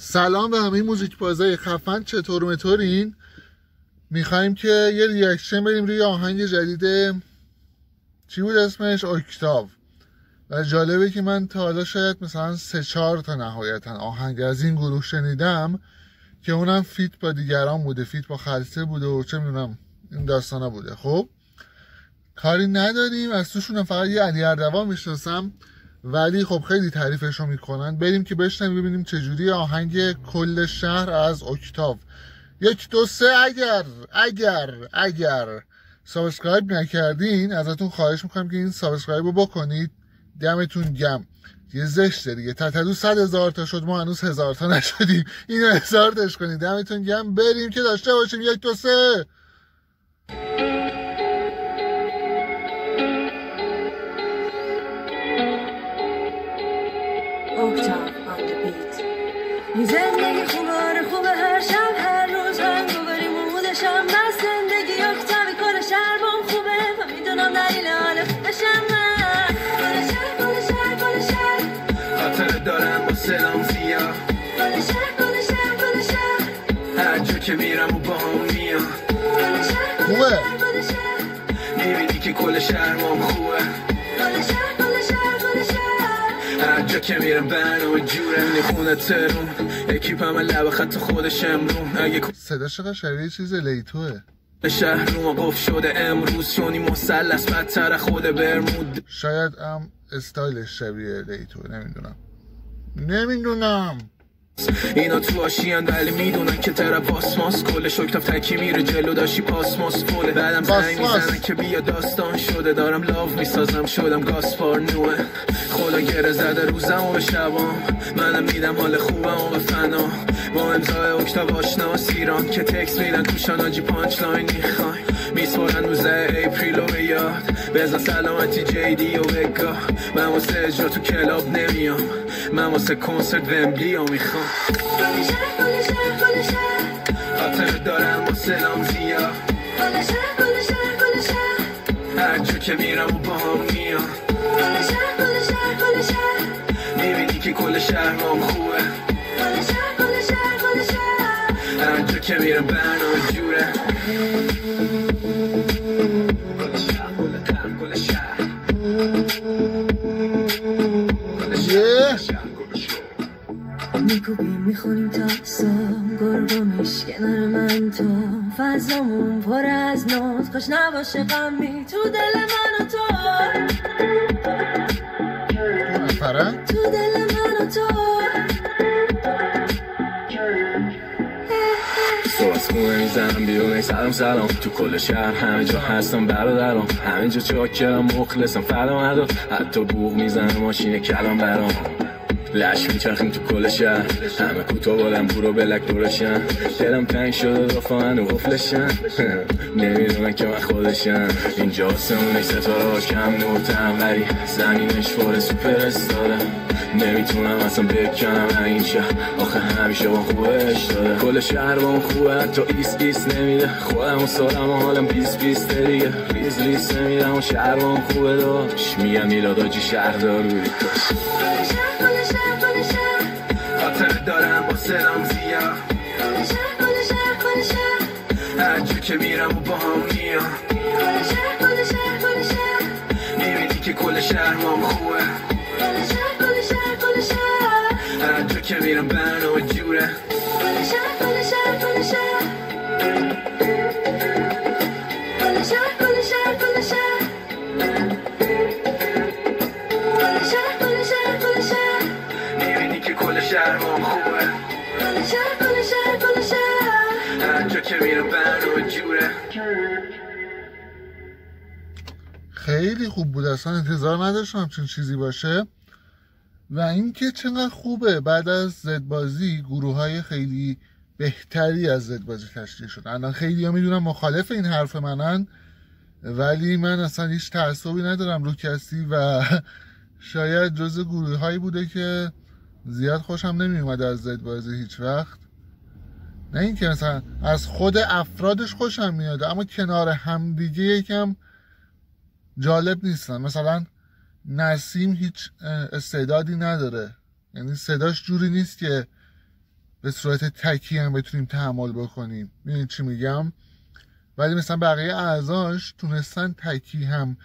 سلام به همه موزیک بازای خفن چطور مطورین؟ می‌خوایم که یه reaction بریم روی آهنگ جدید چی بود اسمش؟ اکتاو و جالبه که من تا حالا شاید مثلا سه چهار تا نهایتا آهنگ از این گروه شنیدم که اونم feat با دیگران بوده feat با خلسه بوده و چه می‌دونم این داستانا بوده. خب کاری نداریم از توشونم فقط یه علی اردوان می‌شناسم. ولی خب خیلی تعریفش رو می‌کنن. بریم که بشنویم ببینیم چجوری آهنگ کل شهر از اکتاو. یک دو سه اگر اگر اگر. subscribe نکردین ازتون خواهش می‌کنم که این subscribe رو بکنید. دمتون گرم. یه زشته دیگه. تتلو صد هزار تا شد ما هنوز هزار تا نشدیم. اینو هزار تاش کنید. دمتون گرم. بریم که داشته باشیم. یک دو سه. این زندگی خوبه خوبه هر شب هر روز هم گوبری مودشم بس زندگی اکتاوی کل شهرم خوبه و می‌دونم دلیل حال خوبشم من کل شهر کل شهر کل شهر خاطر دارم با سلام زیاد کل شهر کل شهر کل شهر هر جا که میرم و با هم میام کل شهر کل خوبه. شهر کل شهر می‌بینی که کل شهرم خوبه کل شهر هر جا که میرم برنامه جوره می‌خونه ترون اکیپم لب خط خودش امرون اگه صدا چقدر شبیه چیز لیتوه. شهر رو قف شده امروز شونی مسلس بدتر خود برمود. شاید هم استایلش شبیه لیتوه. نمی‌دونم. نمی‌دونم. اینا تو آشیان ولی می‌دونن که تر پاسماس کل شکتاف تکی میره جلو داشی پاسماس فوله. بعدم زنگ. می‌زنن که بیا داستان شده. دارم لاو می‌سازم شدم گاسپار نوه. خدا گره زده روزم و به شبام. منم میدم حال خوبم و به فنا. با امضای اکتاف آشنا سیران که تکس میدن توشان آجی پانچ لاین می‌خوایم. میسپرن روز اپریل و بیاد بزا بزن سلامتی جیدی و بگاه. من واسه اجرا تو کلاب نمیام. من واسه کنسرت ومبلی ها می‌خوام. خاطر دارم و سلام زیاد. هر جو که میرم و با هم میام. می‌بینی که کل شهر مام خوبه. هر جو که میرم برنامه جوره. شهر. میکوبیم می‌خونیم تا صبح گرگومیش کنار من تو. فضامون پر از نوت کاش نباشه غمی تو دل من و تو. دو نفره؟ تو دل من و تو. از خونه می‌زنم بیرون. سلام سلام. تو کل شهر همه جا هستم برادرم. همه جا چاکرم مخلصم فدا مدار حتی بوغ می‌زنم ماشین کلام برام. لش میچرخیم تو کل همه کوتا بالم برو بلک دورشن دلم تنگ شده رفاقن و قفلشن. نمی‌دونن که من خودشن اینجا آسمونش ستاره کم نورتم ولی زمینش پر سوپر استاره. نمی‌تونم اصلا بکنم این شهر. آخه همیشه با خوبش داره. کل شهر با خوبه. حتی ایس ایس نمیده. خودم و سالم و حالم بیس بیس دیگه. ریز ریز نمیدم و شهر با خوبه داشت. میگم میلاداجی شهر دار بودی که میرم و با هم میام کل شهر کل شهر شهر می‌بینی که کل شهر ما خوبه کل شهر کل شهر کل شهر هر جا که میرم برنامه جوره شهر کل شهر کل شهر شهر شهر شهر می‌بینی که کل شهر ما خوبه خیلی خوب بود. اصلا انتظار نداشتم همچین چیزی باشه. و اینکه چقدر خوبه. بعد از زد بازی گروه های خیلی بهتری از زد بازی تشکیل شد. الان خیلی ها می‌دونم مخالف این حرف منن ولی من اصلا هیچ تعصبی ندارم رو کسی و شاید جز گروه هایی بوده که زیاد خوشم نمی اومده از زد بازی هیچ وقت. نه اینکه مثلا از خود افرادش خوشم میاد اما کنار همدیگه یکم جالب نیستن. مثلا نسیم هیچ استعدادی نداره. یعنی صداش جوری نیست که به صورت تکی هم بتونیم تحمل بکنیم. می‌دونید چی میگم؟ ولی مثلا بقیه اعضاش تونستن تکی هم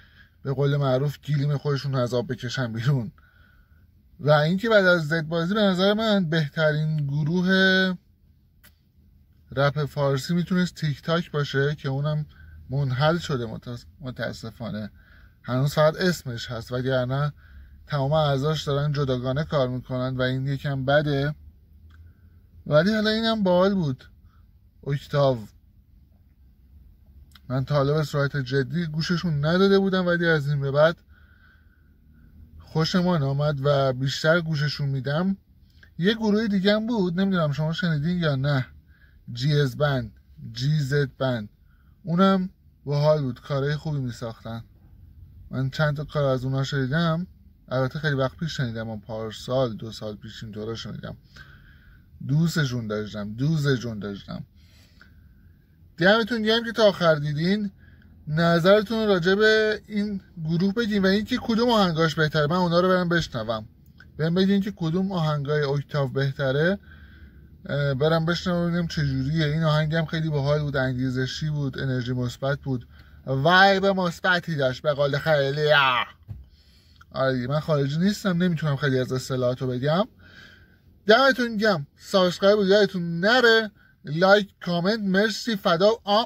به قول معروف گیلیم خودشون از آب بکشن بیرون. و اینکه بعد از زد بازی به نظر من بهترین گروه رپ فارسی می‌تونست تیک تاک باشه که اونم منحل شده متاسفانه. هنوز فقط اسمش هست وگرنه تمام اعضاش دارن جداگانه کار می‌کنن و این یکم بده. ولی حالا اینم باحال بود. اکتاو من تا حالا جدی گوششون نداده بودم ولی از این به بعد خوشمان آمد و بیشتر گوششون میدم. یه گروه دیگه هم بود نمی‌دونم شما شنیدین یا نه. جی از بند جی زد بند. اونم باحال بود کارهای خوبی میساختن. من چند تا کار از اونا شنیدم. البته خیلی وقت پیش شنیدم اون پارسال دو سال پیش اینطورا شنیدم. دوستشون داشتم دوزشون داشتم. دمتون گرم که تا آخر دیدین. نظرتون راجع به این گروه بگین و اینکه کدوم آهنگاش بهتره. من اونا رو برم بشنوم. برم بگین که کدوم آهنگای اکتاف بهتره. برم بشنوم چجوریه. این آهنگم خیلی باحال بود انگیزشی بود انرژی مثبت بود. vibe مثبتی داشت به قول خیلی. آره من خارجی نیستم نمی‌تونم خیلی از اصطلاحات رو بگم. دمتون گرم. subscribe یادتون نره. like comment مرسی فدا آ